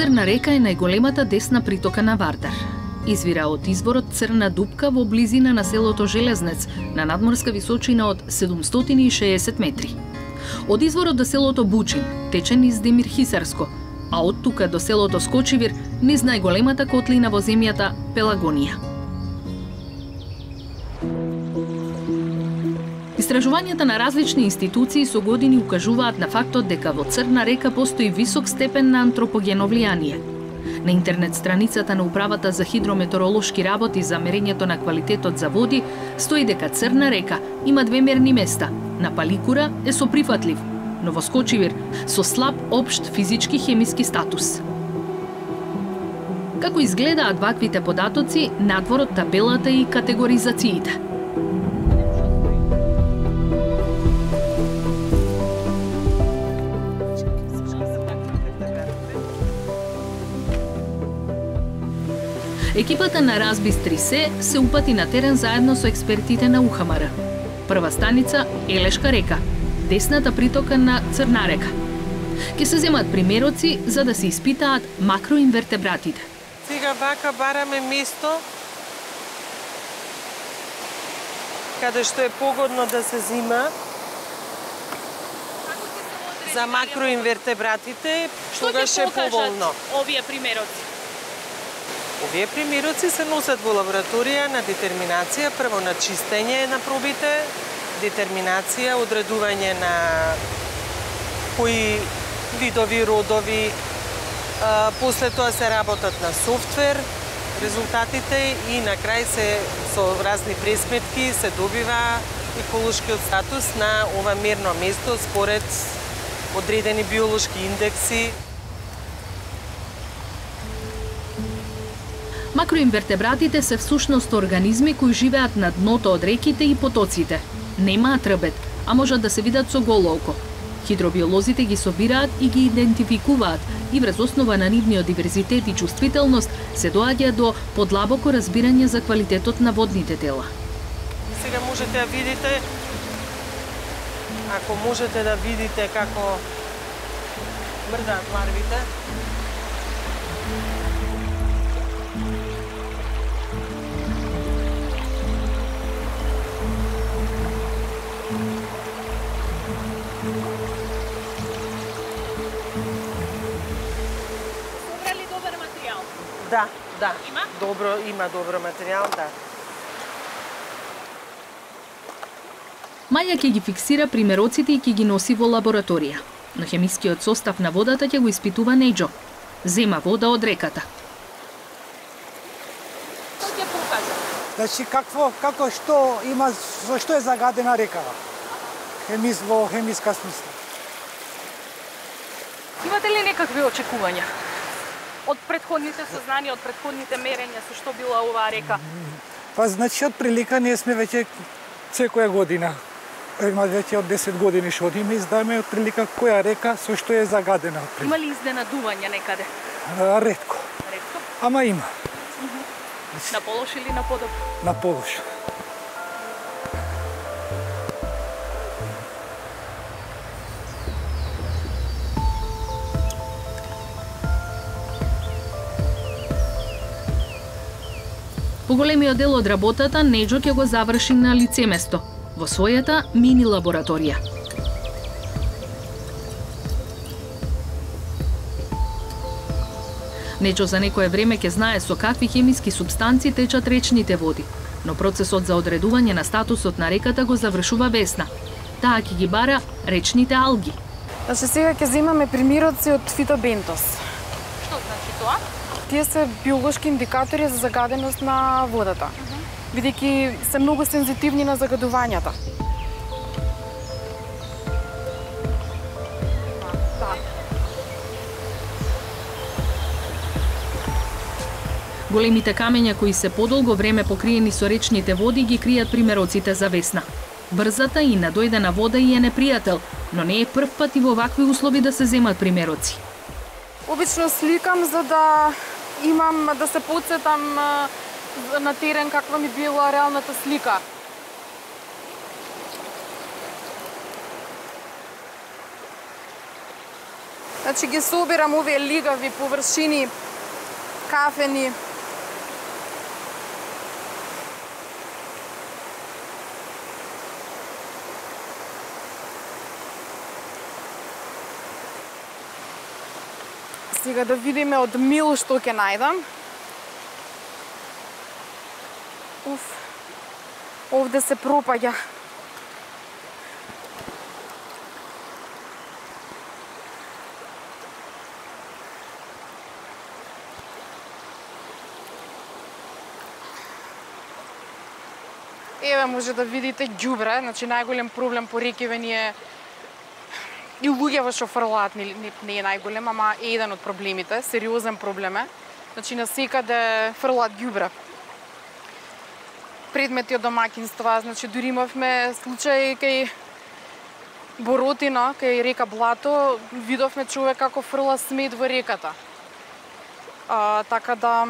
Црна река е најголемата десна притока на Вардар. Извира од изворот Црна дупка во близина на селото Железнец на надморска височина од 760 метри. Од изворот до селото Бучин тече низ Демир Хисарско, а од тука до селото Скочивир низ најголемата котлина во земјата Пелагонија. Истражувањата на различни институции со години укажуваат на фактот дека во Црна река постои висок степен на антропогено влијание. На интернет страницата на Управата за хидрометеоролошки работи за мерењето на квалитетот за води стои дека Црна река има две мерни места. На Паликура е со прифатлив, но во Скочивир со слаб општ физички хемиски статус. Како изгледаат ваквите податоци надвор од табелата и категоризациите? Екипата на Разбис 3С се упати на терен заедно со експертите на УХМР. Прва станица Елешка река, десната притока на Црна река. Ке се земат примероци за да се испитаат макроинвертебратите. Сега вака бараме место каде што е погодно да се зима за макроинвертебратите, тогаш е поволно. овие примероци? Овие примероци се носат во лабораторија на детерминација, прво на чистење на пробите, детерминација, одредување на кои видови, родови, а, после тоа се работат на софтвер, резултатите и на крај се со разни пресметки се добива еколошкиот статус на ова мерно место според одредени биолошки индекси. Макроинвертебратите се всушност организми кои живеат на дното од реките и потоците. Немаат рбет, а можат да се видат со голо око. Хидробиолозите ги собираат и ги идентификуваат и врз основа на нивниот диверзитет и чувствителност се доаѓа до подлабоко разбирање за квалитетот на водните тела. Сега можете да видите ако можете да видите како мрдаат ларвите, Да. Има? Добро, има добро материјал, да. Маја ќе ги фиксира примероците и ќе ги носи во лабораторија. Но хемискиот состав на водата ќе го испитува Неџо. Зема вода од реката. Ќе покажа? Значи какво, како што има, со што е загадена рекава? Хемис во хемиска смисла. Имате ли некакви очекувања? Од предходните сознанија, од предходните мерења со што била оваа река? Па значи од прилика ние сме веќе секоја година Има веќе од 10 години што одиме и знаеме од прилика која река со што е загадена. Има ли изненадувања некаде? А, Ретко. Ретко? Ама има. На полош или на подоб? На полош. Поголемиот дел од работата Неџо ќе го заврши на лице место, во својата мини лабораторија. Неџо за некое време ќе знае со какви хемиски субстанци течат речните води, но процесот за одредување на статусот на реката го завршува Весна. Таа ќе ги бара речните алги. Значи сега ќе земаме примироци од фитобентос. Што значи тоа? Тие се биолошки индикатори за загаденост на водата, бидејќи се многу сензитивни на загадувањата. Големите камења кои се подолго време покриени со речните води ги кријат примероците за Весна. Брзата и надојдена вода и е непријател, но не е прв пат и во вакви услови да се земат примероци. Обично сликам за да имам да се подсетам на терен каква ми била реалната слика. Значи ги собирам овие лигави површини кафени. Сега да видиме од мил што ќе најдам. Уф. Овде се пропаѓа. Еве може да видите ѓубре, значи најголем проблем по рекиве ни е и луѓето што фрлаат не, не, не е најголем, ама е еден од проблемите, сериозен проблем е. Значи на секаде фрлаат ѓубре. Предмети од домакинства, значи дури имавме случај кај Боротина, кај река Блато, видовме човек како фрла смет во реката. А, така да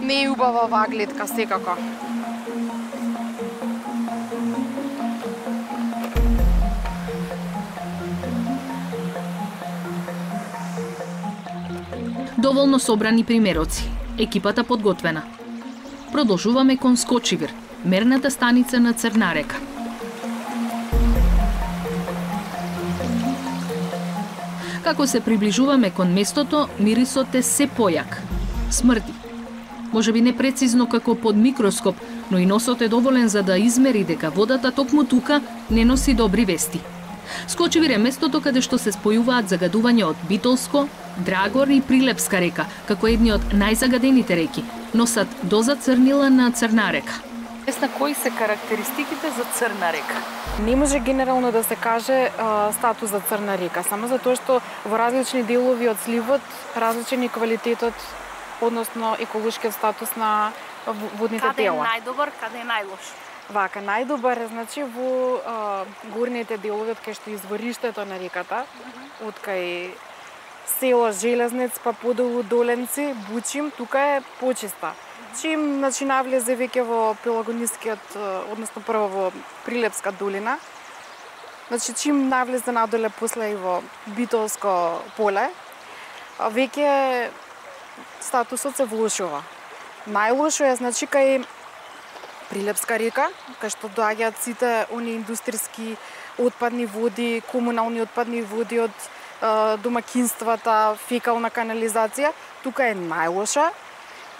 не е убава ваглетка секако. Доволно собрани примероци. Екипата подготвена. Продолжуваме кон Скочивир, мерната станица на Црна река. Како се приближуваме кон местото, мирисот е се појак. Смрди. Може би не прецизно како под микроскоп, но и носот е доволен за да измери дека водата токму тука не носи добри вести. Скочивир е местото каде што се спојуваат загадување од Битолско, Драгор и Прилепска река, како едни од најзагадените реки, носат доза црнила на Црна река. Есна, кои се карактеристиките за Црна река? Не може генерално да се каже а, статус за Црна река, само затоа што во различни делови од сливот различен е квалитетот, односно еколошкиот статус на водните каде тела. Каде е најдобар, каде е најлош? Вака, најдобар е значи во а, горните делови кај што извориштето на реката, од кај село Железнец, па подолу Доленци, Бучим, тука е почиста. Чим значи навлезе веќе во Пелагонискиот, односно прво во Прилепска долина, значи чим навлезе надоле после и во Битолско поле, веќе статусот се влошува. Најлошо е значи кај Прилепска река, кај што доаѓаат сите они индустријски отпадни води, комунални отпадни води од домакинствата, фекална канализација, тука е најлоша.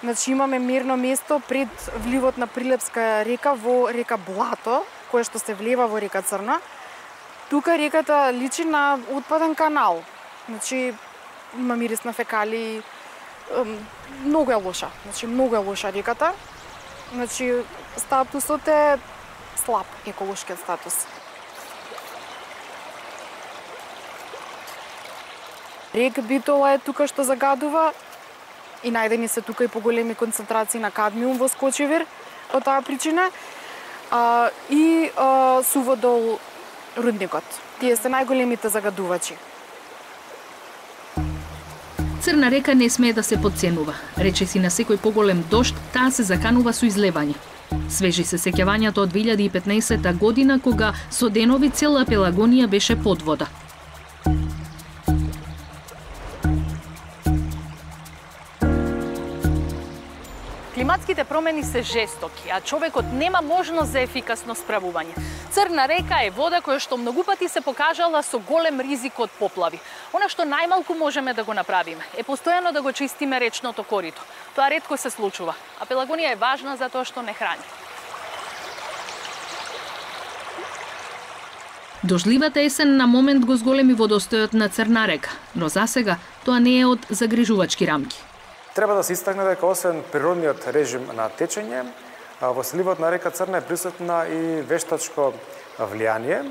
Значи имаме мирно место пред вливот на Прилепска река во река Блато, која што се влева во река Црна. Тука реката личи на отпаден канал. Значи има мирис на фекали, многу е лоша. Значи многу е лоша реката. Значи статусот е слаб еколошкиот статус. Рек Битола е тука што загадува и најдени се тука и поголеми концентрации на кадмиум во Скочевир од таа причина. А, и а, суводол рудникот. Тие се најголемите загадувачи. Црна река не смее да се подценува. Рече си на секој поголем дошт, таа се заканува со излевање. Свежи се сеќавањето од 2015 година кога со денови цела Пелагонија беше под вода. Климатските промени се жестоки, а човекот нема можност за ефикасно справување. Црна река е вода која што многу пати се покажала со голем ризик од поплави. Она што најмалку можеме да го направиме е постојано да го чистиме речното корито. Тоа ретко се случува, а Пелагонија е важна за тоа што не храни. Дожливата есен на момент го зголеми водостојот на Црна река, но засега тоа не е од загрижувачки рамки. Треба да се истакне дека освен природниот режим на течење, во сливот на река Црна е присутна и вештачко влијание.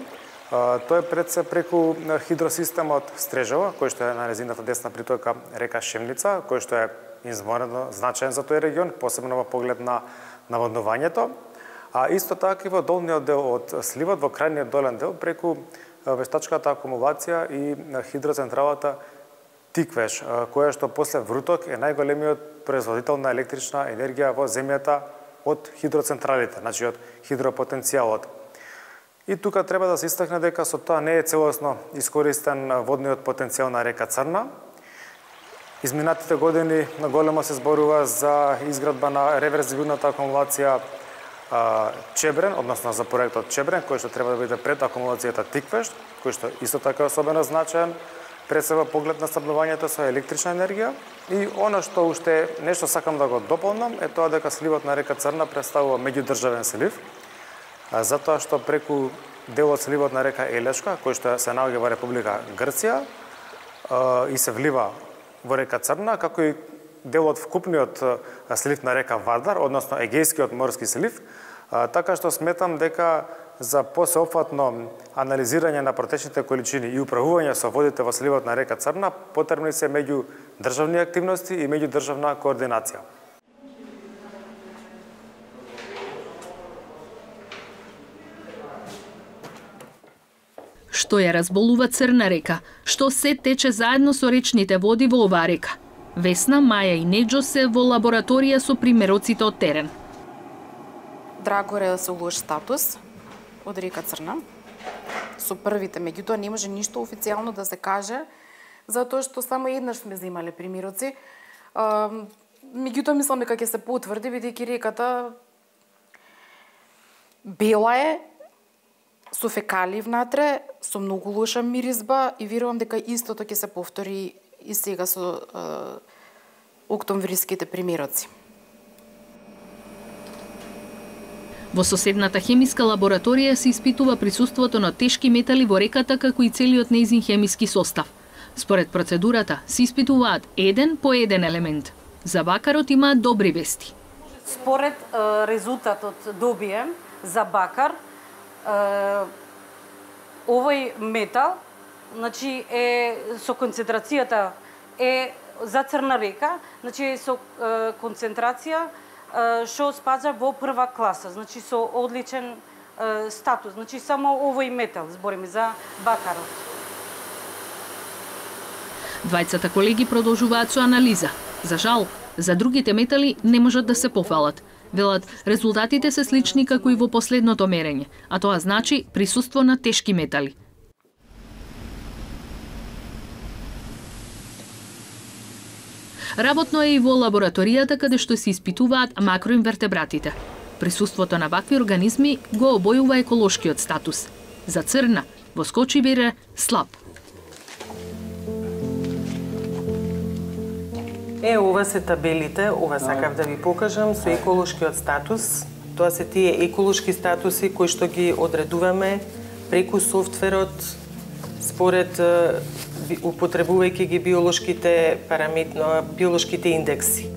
Тоа е пред се преку хидросистемот Стрежево, кој што е на резината десна притока река Шемница, кој што е изморено значаен за тој регион, посебно во поглед на наводнувањето. А исто така и во долниот дел од сливот, во крајниот долен дел, преку вештачката акумулација и хидроцентралата Тиквеш, која што после Вруток е најголемиот производител на електрична енергија во земјата од хидроцентралите, значи од хидропотенцијалот. И тука треба да се истакне дека со тоа не е целосно искористен водниот потенцијал на река Црна. Изминатите години на големо се зборува за изградба на реверзивната акумулација Чебрен, односно за проектот Чебрен, кој што треба да биде пред акумулацијата Тиквеш, кој што исто така е особено значаен пред себе поглед на снабдувањето со електрична енергија. И оно што уште нешто сакам да го дополнам е тоа дека сливот на река Црна представува меѓудржавен слив, затоа што преку делот сливот на река Елешка, кој што се наоѓа во Република Грција и се влива во река Црна, како и делот вкупниот слив на река Вардар, односно Егејскиот морски слив, така што сметам дека за посеопфатно анализирање на протечните количини и управување со водите во сливот на река Црна потребни се меѓу државни активности и меѓудржавна координација. Што ја разболува Црна река? Што се тече заедно со речните води во оваа река? Весна, Маја и Неджо се во лабораторија со примероците од терен. Драгоре да се статус од река Црна со првите, меѓутоа не може ништо официјално да се каже затоа што само еднаш сме земале примероци. Меѓутоа мислам дека ќе се потврди бидејќи реката бела е, со фекали внатре, со многу лоша миризба и верувам дека истото ќе се повтори и сега со октомвриските примероци. Во соседната хемиска лабораторија се испитува присуството на тешки метали во реката како и целиот неизин хемиски состав. Според процедурата се испитуваат еден по еден елемент. За бакарот има добри вести. Според е, резултатот добиен за бакар овој метал значи е со концентрацијата е за црна река, значи со е, концентрација што спаѓа во прва класа, значи со одличен статус. Значи само овој метал збориме за бакарот. Двајцата колеги продолжуваат со анализа. За жал, за другите метали не можат да се пофалат. Велат, резултатите се слични како и во последното мерење, а тоа значи присуство на тешки метали. Работно е и во лабораторијата каде што се испитуваат макроинвертебратите. Присуството на вакви организми го обојува еколошкиот статус. За црна, во Скочибире, слаб. Е, ова се табелите, ова сакав да ви покажам, со еколошкиот статус. Тоа се тие еколошки статуси кои што ги одредуваме преку софтверот според употребувајќи ги биолошките параметри, биолошките индекси.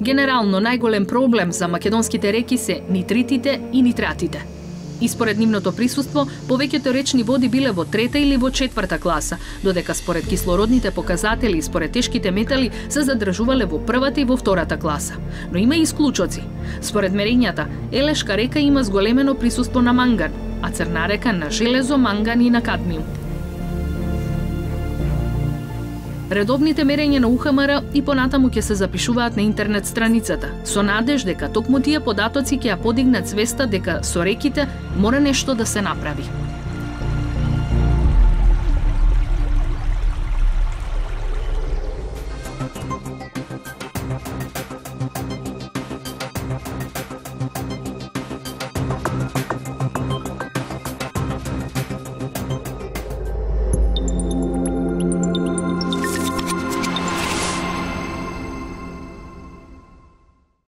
Генерално најголем проблем за македонските реки се нитритите и нитратите. И според нивното присуство, повеќето речни води биле во трета или во четврта класа, додека според кислородните показатели и според тешките метали се задржувале во првата и во втората класа. Но има и исклучоци. Според мерењата, Елешка река има зголемено присуство на манган, а Црна река на железо, манган и на кадмиум. Редовните мерења на УХМР и понатаму ќе се запишуваат на интернет страницата, со надеж дека токму тие податоци ќе ја подигнат свеста дека со реките мора нешто да се направи.